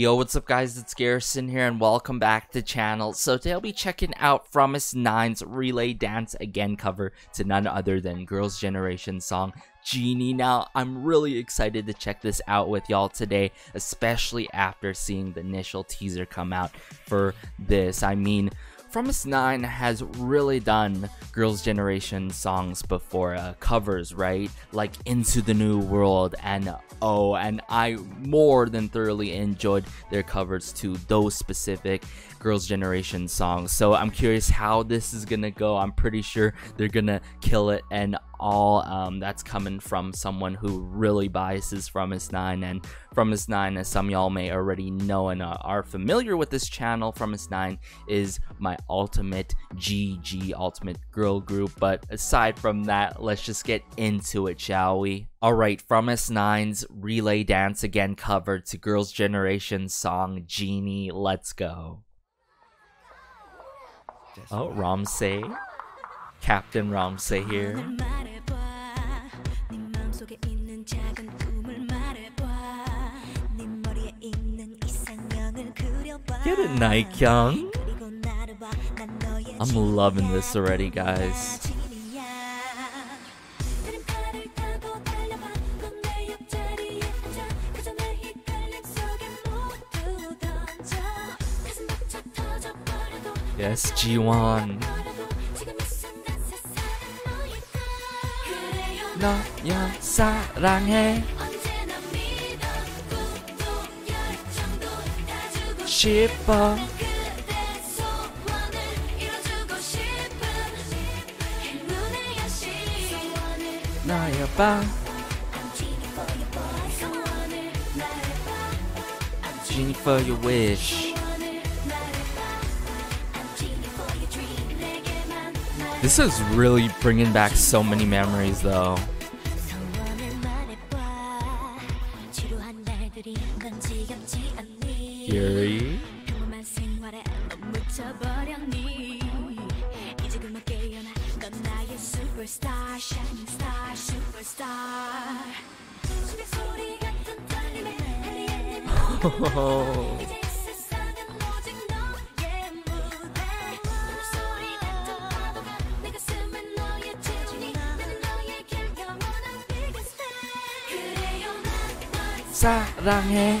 Yo, what's up guys, it's Garrison here and welcome back to the channel. So today I'll be checking out fromis_9's Relay Dance Again cover to none other than Girls' Generation song Genie. Now, I'm really excited to check this out with y'all today, especially after seeing the initial teaser come out for this. I mean, fromis_9 has really done Girls' Generation songs before, uh, covers, right? Like Into the New World and Oh, and I more than thoroughly enjoyed their covers to those specific Girls' Generation songs. So I'm curious how this is gonna go. I'm pretty sure they're gonna kill it, and all um, that's coming from someone who really biases fromis_9 and fromis_9, as some y'all may already know and uh, are familiar with this channel fromis_9 is my ultimate gg ultimate girl group. But aside from that let's just get into it shall we? Alright fromis_9's relay dance again cover to girls generation song genie let's go. Oh ramsey captain ramsey here. Get it, Nagyung. I'm loving this already, guys. Yes, Jiwon. 나야 봐 Genie for your wish This is really bringing back so many memories though Yuri 사랑해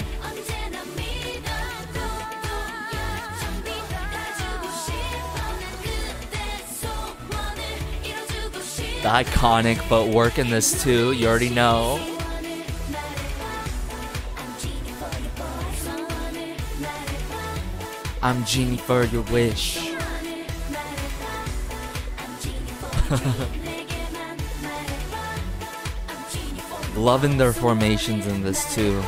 The iconic footwork in this too, you already know. I'm genie for your wish. Loving their formations in this too.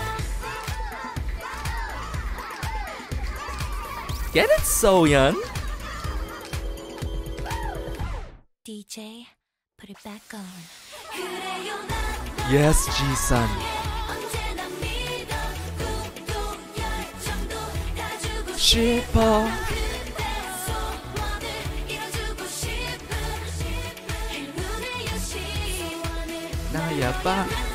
Get it, Seoyeon? DJ, put it back on. Yes, G-Sun. 싶어 나야 봐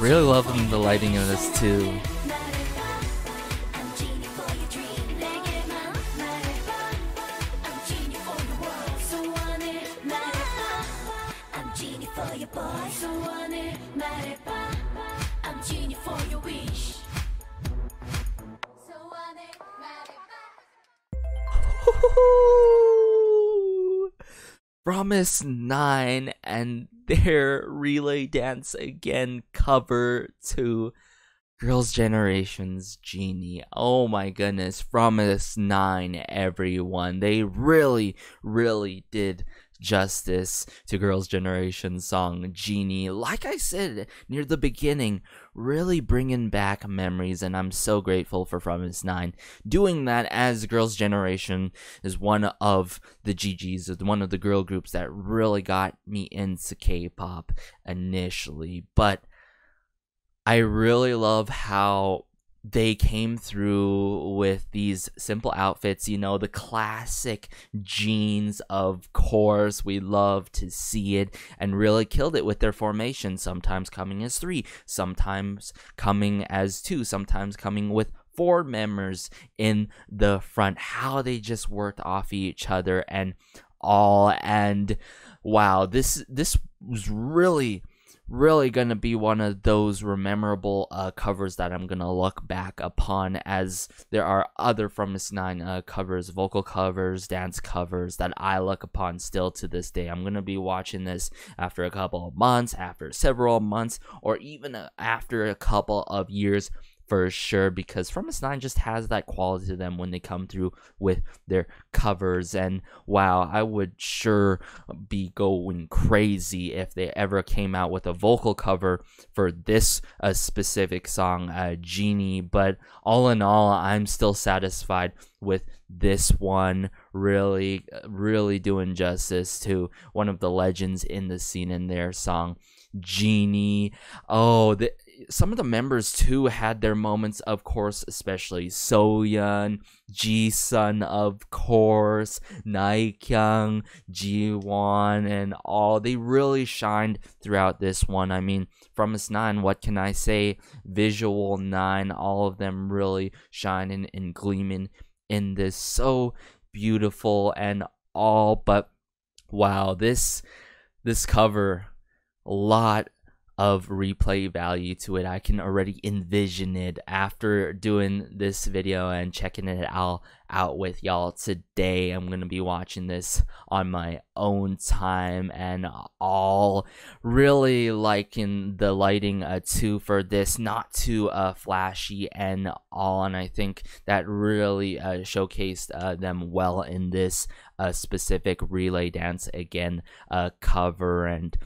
Really loving the lighting of this too. fromis_9 and their relay dance again cover to Girls' Generation's Genie. Oh my goodness, fromis_9 everyone. They really, really did justice to Girls' Generation song Genie. Like I said near the beginning, really bringing back memories, and I'm so grateful for fromis_9 doing that as Girls' Generation is one of the GGs, one of the girl groups that really got me into K pop initially. But I really love how they came through with these simple outfits, you know, the classic jeans, of course. We love to see it and really killed it with their formation, sometimes coming as three, sometimes coming as two, sometimes coming with four members in the front. How they just worked off each other and all and wow, this this was really really gonna be one of those memorable uh, covers that I'm gonna look back upon as there are other fromis_9 uh, covers, vocal covers, dance covers that I look upon still to this day. I'm gonna be watching this after a couple of months, after several months, or even uh, after a couple of years for sure because From Nine just has that quality to them when they come through with their covers. And wow, I would sure be going crazy if they ever came out with a vocal cover for this uh, specific song, uh, Genie. But all in all, I'm still satisfied with this one really really doing justice to one of the legends in the scene in their song genie oh the, some of the members too had their moments, of course, especially Seoyeon, Ji-sun, of course, Nagyung, Jiwon, and all. They really shined throughout this one. I mean, fromis_9, what can I say? Visual Nine, all of them really shining and gleaming in this. So beautiful and all, but wow, this this cover a lot of replay value to it. I can already envision it after doing this video and checking it out out with y'all today. I'm going to be watching this on my own time and all really liking the lighting uh, too for this not too uh, flashy and all and I think that really uh, showcased uh, them well in this uh, specific relay dance again uh, cover and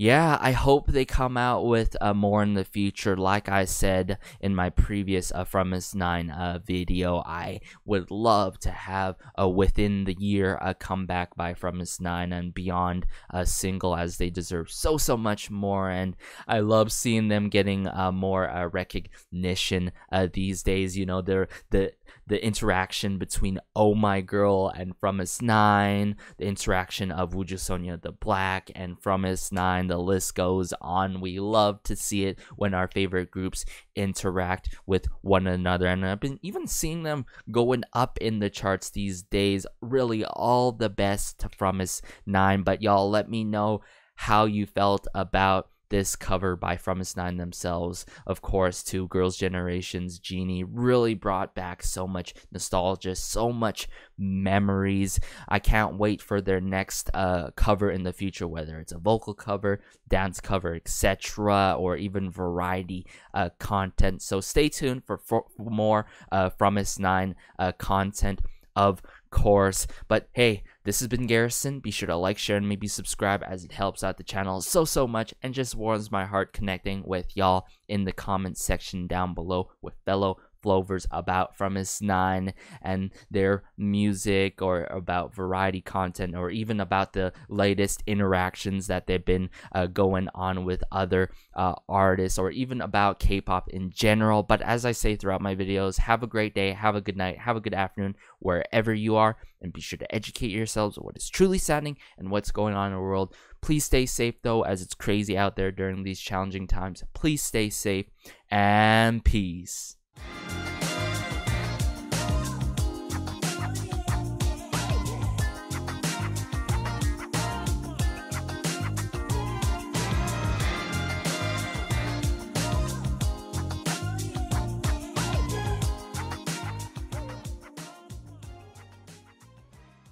yeah, I hope they come out with uh, more in the future. Like I said in my previous uh, fromis_9 uh, video, I would love to have a within the year a comeback by fromis_9 and beyond a single as they deserve so so much more. And I love seeing them getting uh, more uh, recognition uh, these days. You know, they're the the interaction between Oh My Girl and fromis_9, the interaction of Wooju Sonia the Black and fromis_9, the list goes on. We love to see it when our favorite groups interact with one another. And I've been even seeing them going up in the charts these days. Really, all the best From Miss Nine. But y'all, let me know how you felt about this cover by fromis_9 themselves, of course, to Girls' Generation's Genie, really brought back so much nostalgia, so much memories. I can't wait for their next uh, cover in the future, whether it's a vocal cover, dance cover, etc., or even variety uh, content. So stay tuned for, for more uh, From Nine uh, content, of course. But hey, this has been Garrison. Be sure to like, share, and maybe subscribe as it helps out the channel so, so much and just warms my heart connecting with y'all in the comments section down below with fellow Flovers about fromis_9 and their music or about variety content or even about the latest interactions that they've been uh, going on with other uh, artists or even about K-pop in general. But as I say throughout my videos, have a great day, have a good night, have a good afternoon wherever you are and be sure to educate yourselves on what is truly saddening and what's going on in the world. Please stay safe though as it's crazy out there during these challenging times. Please stay safe and peace. あ!